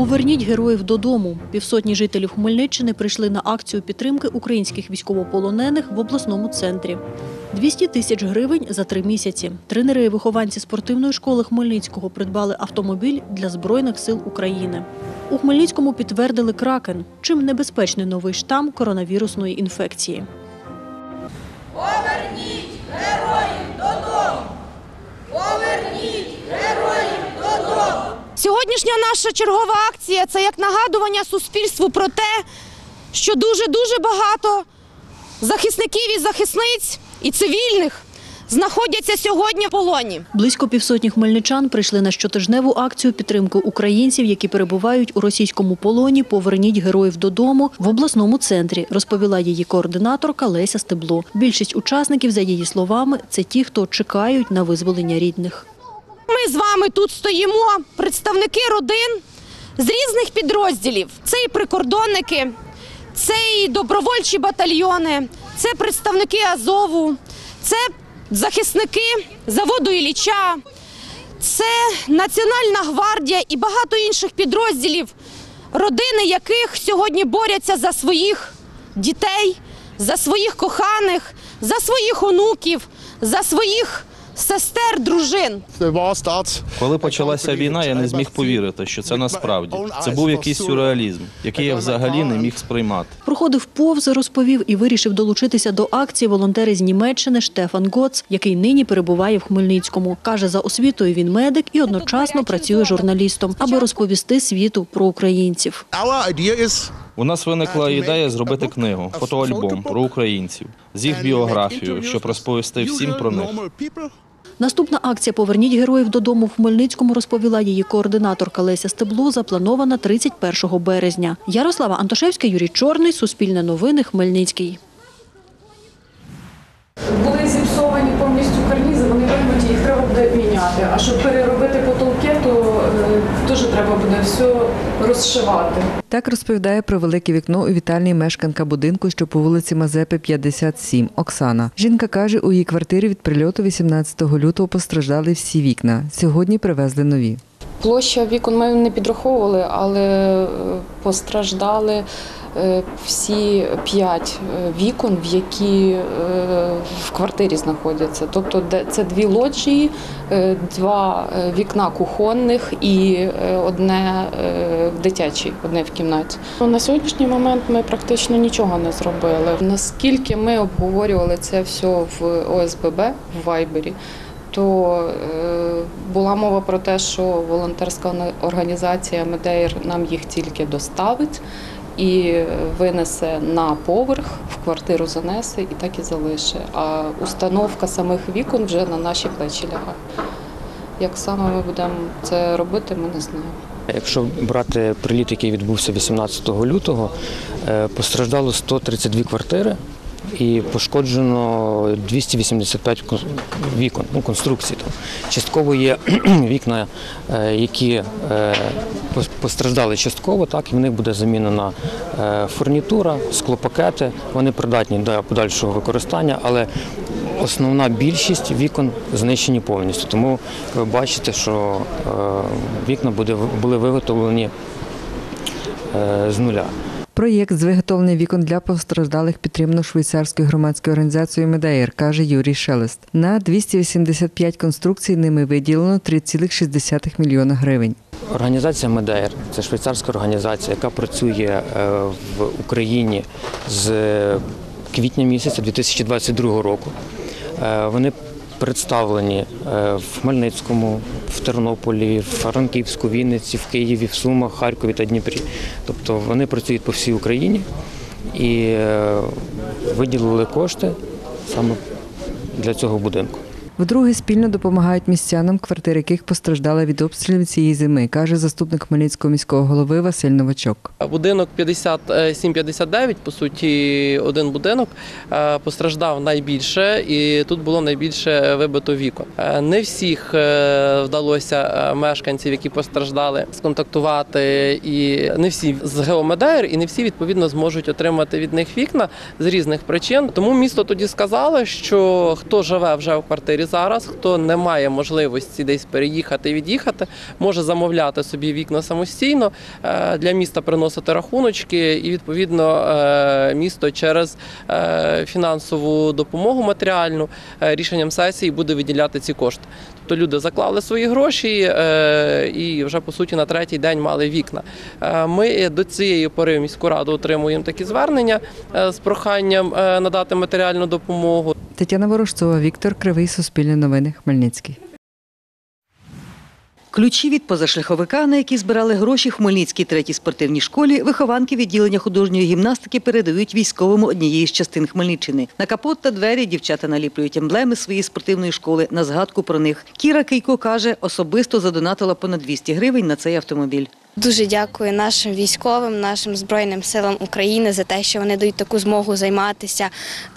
Поверніть героїв додому. Півсотні жителів Хмельниччини прийшли на акцію підтримки українських військовополонених в обласному центрі. 200 тисяч гривень за три місяці. Тренери і вихованці спортивної школи Хмельницького придбали автомобіль для Збройних сил України. У Хмельницькому підтвердили кракен, чим небезпечний новий штам коронавірусної інфекції. Сьогоднішня наша чергова акція це як нагадування суспільству про те, що дуже-дуже багато захисників і захисниць і цивільних знаходяться сьогодні в полоні. Близько півсотні хмельничан прийшли на щотижневу акцію підтримки українців, які перебувають у російському полоні. Поверніть героїв додому в обласному центрі, розповіла її координаторка Леся Стебло. Більшість учасників, за її словами, це ті, хто чекають на визволення рідних. Ми з вами тут стоїмо, представники родин з різних підрозділів. Це і прикордонники, це і добровольчі батальйони, це представники Азову, це захисники заводу Ілліча, це Національна гвардія і багато інших підрозділів, родини яких сьогодні борються за своїх дітей, за своїх коханих, за своїх онуків, за своїх сестер, дружин. Коли почалася війна, я не зміг повірити, що це насправді. Це був якийсь сюрреалізм, який я взагалі не міг сприймати. Проходив повз, розповів і вирішив долучитися до акції волонтери з Німеччини Штефан Гоц, який нині перебуває в Хмельницькому. Каже, за освітою він медик і одночасно працює журналістом, аби розповісти світу про українців. У нас виникла ідея зробити книгу, фотоальбом про українців з їх біографією, щоб розповісти всім про них. Наступна акція Поверніть героїв додому в Хмельницькому розповіла її координаторка Леся Стебло. Запланована 31 березня. Ярослава Антошевська, Юрій Чорний, Суспільне новини, Хмельницький. Були зіпсовані повністю карнізи, вони вигнуті, їх треба буде міняти. А щоб переробити потолки, то е, теж треба буде все розшивати. Так розповідає про велике вікно у вітальній мешканка будинку, що по вулиці Мазепи, 57, Оксана. Жінка каже, у її квартирі від прильоту 18 лютого постраждали всі вікна. Сьогодні привезли нові. Площа вікон ми не підраховували, але е, постраждали всі п'ять е, вікон, в які е, в квартирі знаходяться. Тобто це дві лоджії, е, два е, вікна кухонних і е, одне е, в дитячій, одне в кімнаті. Ну, На сьогоднішній момент ми практично нічого не зробили. Наскільки ми обговорювали це все в ОСББ в Вайбері, то е, була мова про те, що волонтерська організація Медейр нам їх тільки доставить і винесе на поверх, в квартиру занесе і так і залише. А установка самих вікон вже на наші плечі лягає. Як саме ми будемо це робити, ми не знаємо. Якщо брати приліт, який відбувся 18 лютого, е, постраждало 132 квартири і пошкоджено 285 вікон, ну, конструкцій. Частково є вікна, е, які е, постраждали частково, так, і в них буде замінена е, фурнітура, склопакети, вони придатні до подальшого використання, але основна більшість вікон знищені повністю. Тому ви бачите, що вікна були виготовлені з нуля. Проєкт з виготовлення вікон для постраждалих підтримано швейцарською громадською організацією Медеєр, каже Юрій Шелест. На 285 конструкцій ними виділено 3,6 мільйона гривень. Організація Медеєр це швейцарська організація, яка працює е, в Україні з квітня місяця 2022 року. Е, Вони представлені е, в Хмельницькому, в Тернополі, в Франківську, Вінниці, в Києві, в Сумах, Харкові та Дніпрі. Тобто вони працюють по всій Україні і е, виділили кошти саме для цього будинку. Вдруге спільно допомагають містянам, квартири яких постраждали від обстрілів цієї зими, каже заступник Хмельницького міського голови Василь Новачок. Будинок 57-59, по суті, один будинок е, постраждав найбільше, і тут було найбільше вибито вікон. Е, Не всіх е, вдалося мешканців, які постраждали, сконтактувати, і не всі з Геомедеєр, і не всі відповідно зможуть отримати від них вікна з різних причин. Тому місто тоді сказало, що хто живе вже в квартирі зараз, хто не має можливості десь переїхати і від'їхати, може замовляти собі вікна самостійно е, для міста приносити рахуночки, і відповідно е, місто через е, фінансову допомогу матеріальну рішенням сесії буде виділяти ці кошти. Тобто люди заклали свої гроші і вже по суті на третій день мали вікна. Ми до цієї пори в міську раду отримуємо такі звернення з проханням надати матеріальну допомогу. Тетяна Ворожцова, Віктор Кривий, Суспільне новини, Хмельницький. Ключі від позашляховика, на які збирали гроші Хмельницькій третій спортивній школі, вихованки відділення художньої гімнастики передають військовому однієї з частин Хмельниччини. На капот та двері дівчата наліплюють емблеми своєї спортивної школи на згадку про них. Кіра Кейко каже, особисто задонатила понад 200 гривень на цей автомобіль. Дуже дякую нашим військовим, нашим збройним силам України за те, що вони дають таку змогу займатися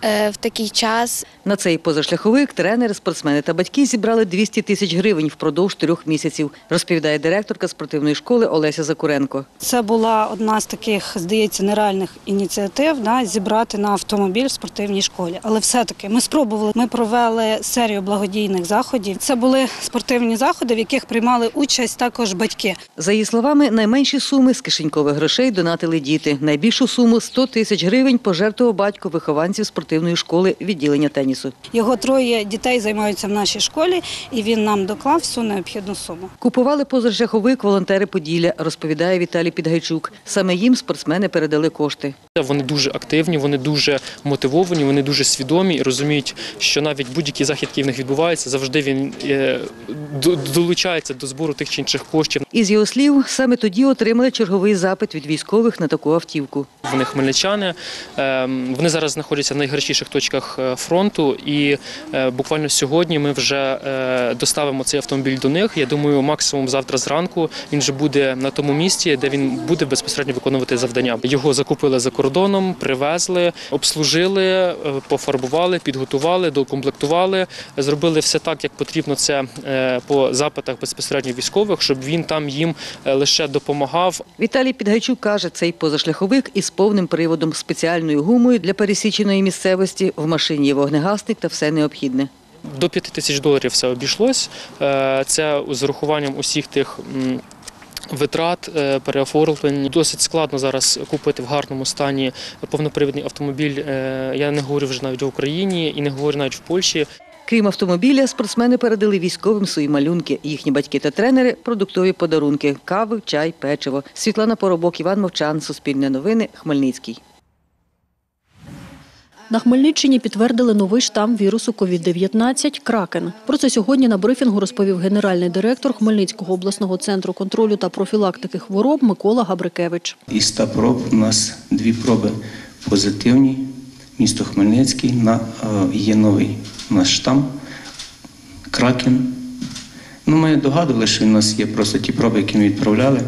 е, в такий час. На цей позашляховик тренери, спортсмени та батьки зібрали 200 тисяч гривень впродовж трьох місяців, розповідає директорка спортивної школи Олеся Закуренко. Це була одна з таких, здається, нереальних ініціатив да, зібрати на автомобіль в спортивній школі. Але все-таки ми спробували. Ми провели серію благодійних заходів. Це були спортивні заходи, в яких приймали участь також батьки. За її словами, найменші суми з кишенькових грошей донатили діти. Найбільшу суму 100 тисяч гривень пожертвував батько вихованців спортивної школи відділення тенісу. Його троє дітей займаються в нашій школі, і він нам доклав всю необхідну суму. Купували позашляховик волонтери Поділля, розповідає Віталій Підгайчук. Саме їм спортсмени передали кошти. Вони дуже активні, вони дуже мотивовані, вони дуже свідомі і розуміють, що навіть будь-який захід, який в них відбувається, завжди він е, долучається до збору тих чи інших коштів. Із його слів, саме тоді отримали черговий запит від військових на таку автівку. Вони хмельничани. ем, Вони зараз знаходяться в найгарячіших точках е, фронту, і е, буквально сьогодні ми вже е, доставимо цей автомобіль до них. Я думаю, максимум завтра зранку він вже буде на тому місці, де він буде безпосередньо виконувати завдання. Його закупили за кордоном, привезли, обслужили, пофарбували, підготували, докомплектували, зробили все так, як потрібно це по запитах безпосередньо військових, щоб він там їм е, лише допомагав, Віталій Підгайчук каже, цей позашляховик із повним приводом, спеціальною гумою для пересіченої місцевості. В машині є вогнегасник та все необхідне. До 5 тисяч доларів все обійшлось. Е, Це з урахуванням усіх тих. Витрат е, переоформлень досить складно зараз купити в гарному стані повнопривідний автомобіль. Е, Я не говорю вже навіть в Україні і не говорю навіть в Польщі. Крім автомобіля, спортсмени передали військовим свої малюнки. Їхні батьки та тренери продуктові подарунки: кави, чай, печиво. Світлана Поробок, Іван Мовчан, Суспільне новини, Хмельницький. На Хмельниччині підтвердили новий штам вірусу COVID-19 – Кракен. Про це сьогодні на брифінгу розповів генеральний директор Хмельницького обласного центру контролю та профілактики хвороб Микола Габрикевич. Із 100 проб у нас дві проби позитивні. Місто Хмельницький на, е, є новий наш штам Кракен. Ну, ми догадували, що у нас є просто ті проби, які ми відправляли.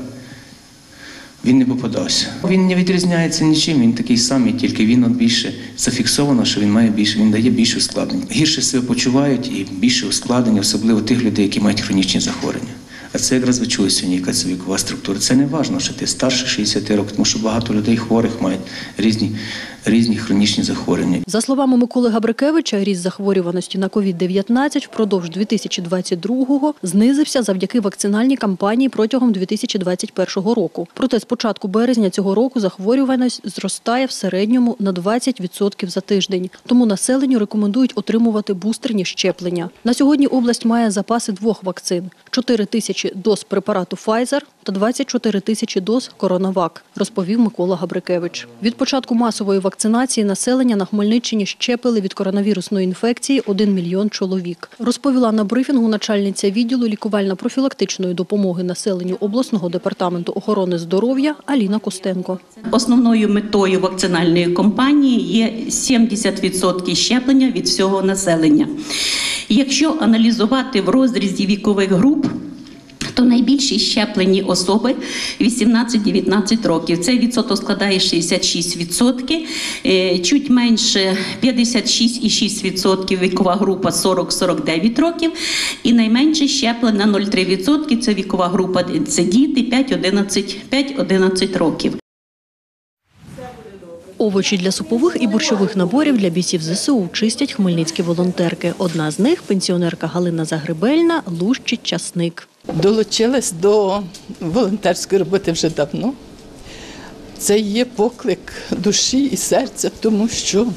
Він не попадався. Він не відрізняється нічим, він такий самий, тільки він от більше зафіксовано, що він має більше, він дає більше ускладнень. Гірше себе почувають і більше ускладнень, особливо тих людей, які мають хронічні захворювання. А це якраз ви чули сьогодні, яка це вікова структура. Це не важливо, що ти старше 60 років, тому що багато людей хворих мають різні, різні хронічні захворювання. За словами Миколи Габрикевича, ріст захворюваності на COVID-19 впродовж 2022-го знизився завдяки вакцинальній кампанії протягом 2021 року. Проте з початку березня цього року захворюваність зростає в середньому на 20% за тиждень. Тому населенню рекомендують отримувати бустерні щеплення. На сьогодні область має запаси двох вакцин: 4 тисячі доз препарату Pfizer та 24 тисячі доз Коронавак, розповів Микола Габрикевич. Від початку масової вакцинації населення на Хмельниччині щепили від коронавірусної інфекції 1 мільйон чоловік. Розповіла на брифінгу начальниця відділу лікувально-профілактичної допомоги населенню обласного департаменту охорони здоров'я Аліна Костенко. Основною метою вакцинальної кампанії є 70% щеплення від всього населення. Якщо аналізувати в розрізі вікових груп, то найбільші щеплені особи 18-19 років. Цей відсоток складає 66%, е, чуть менше 56,6% вікова група 40-49 років, і найменше щеплена 0,3% це вікова група це діти 5-11 5-11 років. Овочі для супових і борщових наборів для бійців ЗСУ чистять хмельницькі волонтерки. Одна з них пенсіонерка Галина Загребельна лущить часник. Долучилась до волонтерської роботи вже давно. Це є поклик душі і серця, тому що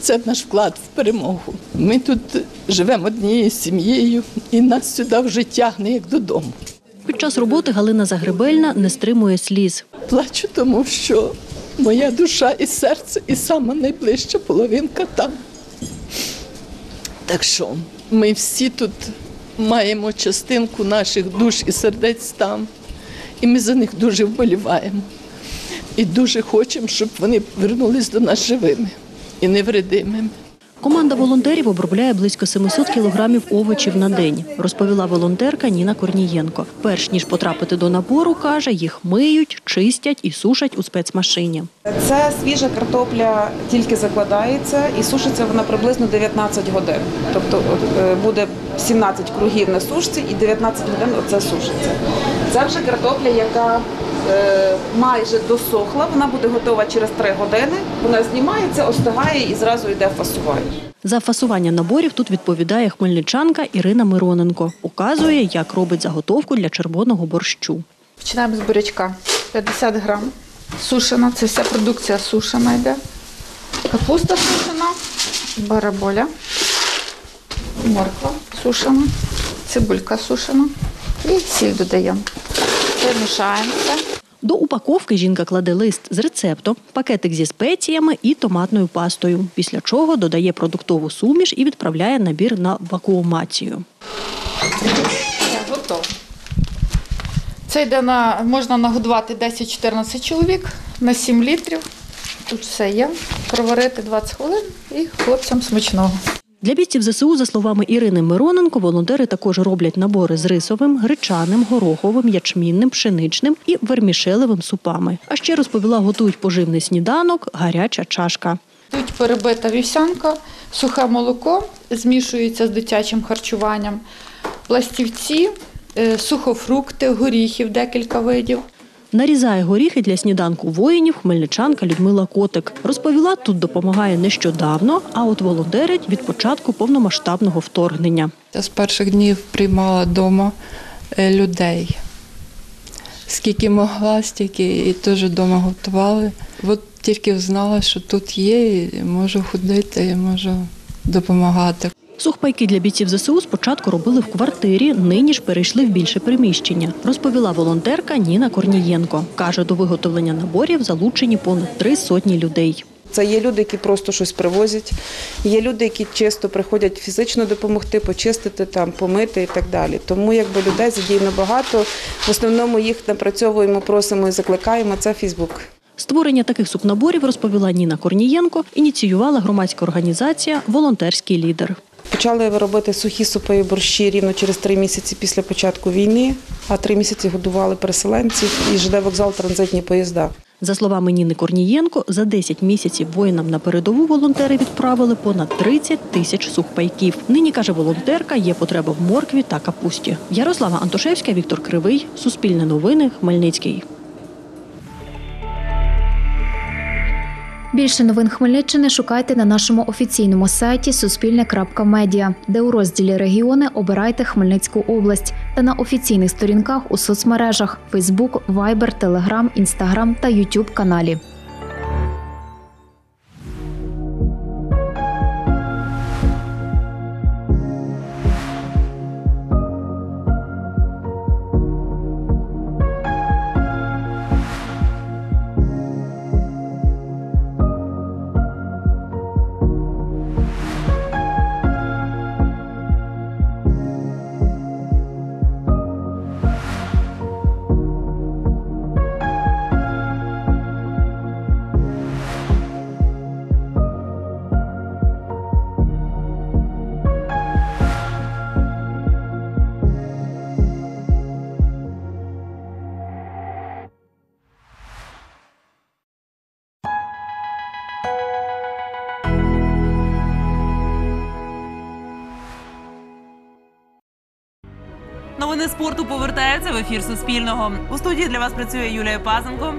це наш вклад в перемогу. Ми тут живемо однією сім'єю, і нас сюди вже тягне як додому. Під час роботи Галина Загребельна не стримує сліз. Плачу, тому що моя душа і серце, і сама найближча половинка там. Так що ми всі тут маємо частинку наших душ і сердець там, і ми за них дуже вболіваємо. І дуже хочемо, щоб вони вернулись до нас живими і невредимими. Команда волонтерів обробляє близько 700 кілограмів овочів на день, розповіла волонтерка Ніна Корнієнко. Перш ніж потрапити до набору, каже, їх миють, чистять і сушать у спецмашині. Це свіжа картопля тільки закладається і сушиться вона приблизно 19 годин. Тобто е, буде 17 кругів на сушці і 19 годин оце сушиться. Це вже картопля, яка е, майже досохла, вона буде готова через 3 години. Вона знімається, остигає і зразу йде фасування. За фасування наборів тут відповідає хмельничанка Ірина Мироненко. Показує, як робить заготовку для червоного борщу. Починаємо з бурячка. 50 грам. Сушена, це вся продукція сушена йде. Капуста сушена, бараболя, морква сушена, цибулька сушена і сіль додаємо. Перемішаємо все. До упаковки жінка кладе лист з рецептом, пакетик зі спеціями і томатною пастою. Після чого додає продуктову суміш і відправляє набір на вакуумацію. Готово. Це йде на, можна нагодувати 10-14 чоловік на 7 літрів. Тут все є. Проварити 20 хвилин і хлопцям смачного. Для бійців ЗСУ, за словами Ірини Мироненко, волонтери також роблять набори з рисовим, гречаним, гороховим, ячмінним, пшеничним і вермішелевим супами. А ще розповіла, готують поживний сніданок, гаряча чашка. Тут перебита вівсянка, сухе молоко змішується з дитячим харчуванням, пластівці, сухофрукти, горіхів, декілька видів. Нарізає горіхи для сніданку воїнів хмельничанка Людмила Котик. Розповіла, тут допомагає нещодавно, а от волонтерить від початку повномасштабного вторгнення. Я з перших днів приймала вдома людей. Скільки могла, стільки і теж вдома готували. От тільки знала, що тут є, і можу ходити, і можу допомагати. Сухпайки для бійців ЗСУ спочатку робили в квартирі, нині ж перейшли в більше приміщення, розповіла волонтерка Ніна Корнієнко. Каже, до виготовлення наборів залучені понад три сотні людей. Це є люди, які просто щось привозять. Є люди, які чисто приходять фізично допомогти, почистити там, помити і так далі. Тому якби людей задіяно багато. В основному їх напрацьовуємо, просимо і закликаємо. Це Фейсбук. Створення таких супнаборів, розповіла Ніна Корнієнко, ініціювала громадська організація Волонтерський лідер. Почали робити сухі супи і борщі рівно через три місяці після початку війни, а три місяці годували переселенців і ЖД вокзал транзитні поїзда. За словами Ніни Корнієнко, за 10 місяців воїнам на передову волонтери відправили понад 30 тисяч сухпайків. Нині, каже волонтерка, є потреба в моркві та капусті. Ярослава Антошевська, Віктор Кривий, Суспільне новини, Хмельницький. Більше новин Хмельниччини шукайте на нашому офіційному сайті Суспільне.Медіа, де у розділі Регіони обирайте Хмельницьку область та на офіційних сторінках у соцмережах Facebook, Viber, Telegram, Instagram та YouTube каналі. Новини спорту повертаються в ефір Суспільного. У студії для вас працює Юлія Пазенко.